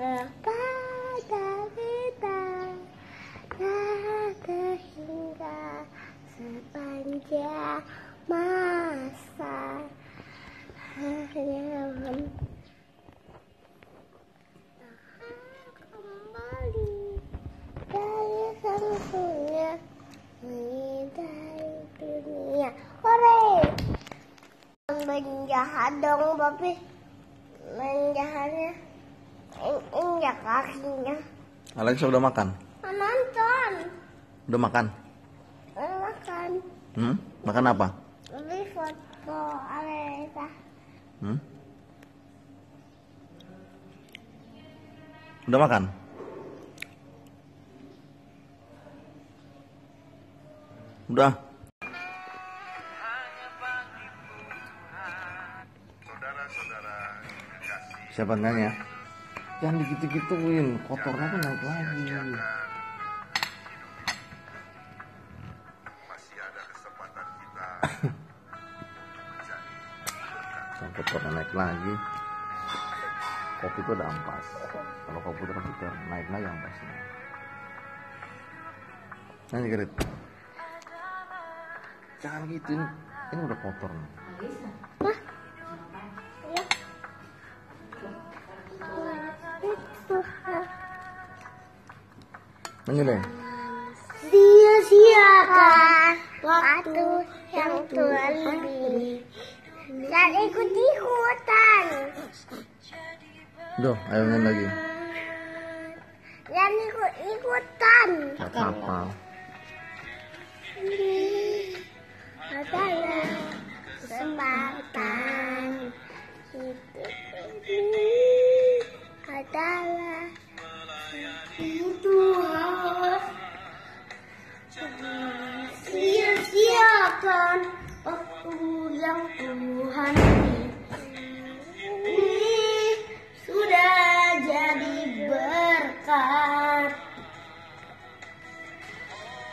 kepada kita ada hingga sepanjang masa hanya kembali dari sangsunya dari dunia hore menjahat dong papi menjahatnya injak kakinya Alexa udah makan? nonton Udah makan? makan Hmm? Makan apa? beli foto Alexa Hmm? Udah makan? Udah. Siapa nanya? Jangan digitu-gituin, kotornya tuh naik lagi. Yang kotornya naik lagi. Kopi itu ada ampas. Kalau komputer naik lagi ampasnya. Nanti Gerit. Jangan gitu ini, ini udah kotor nih. Deh. sia-siakan waktu yang Tuhan beri dan ikuti hutan Duh, ayo nyanyi lagi. dan ikut ikutan Gak apa-apa. ini adalah kesempatan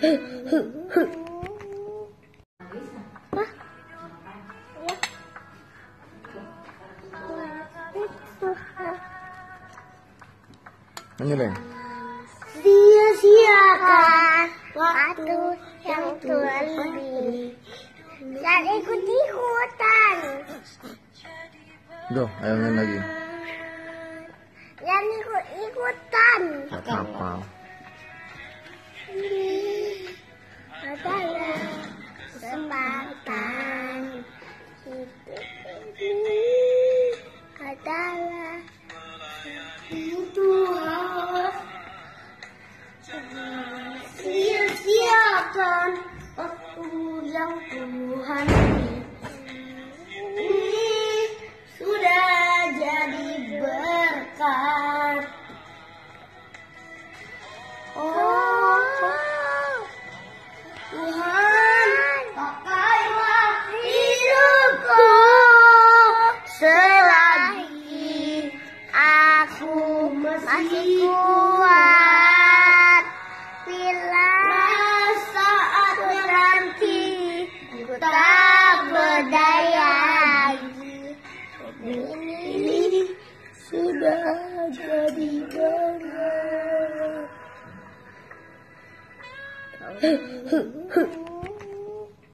Deh. Sia-siakan waktu yang Tuhan beri dan ikuti hutan Duh, ayo nyanyi lagi. dan ikut ikutan Gak sia-siakan waktu yang Tuhan beri? Sudah jadi berkat. Oh, Tuhan, pakailah hidupku selagi aku masih sudah jadi berkat.